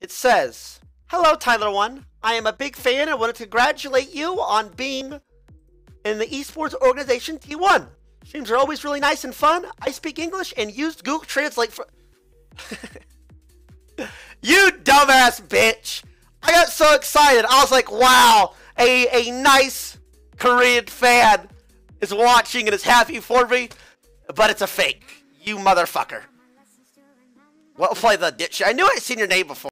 It says, Hello, Tyler One. I am a big fan and want to congratulate you on being in the esports organization T1. Streams are always really nice and fun. I speak English and used Google Translate for. you dumbass bitch! I got so excited. I was like, wow, a, a nice Korean fan is watching and is happy for me, but it's a fake. You motherfucker. Well, play the ditch. I knew I'd seen your name before.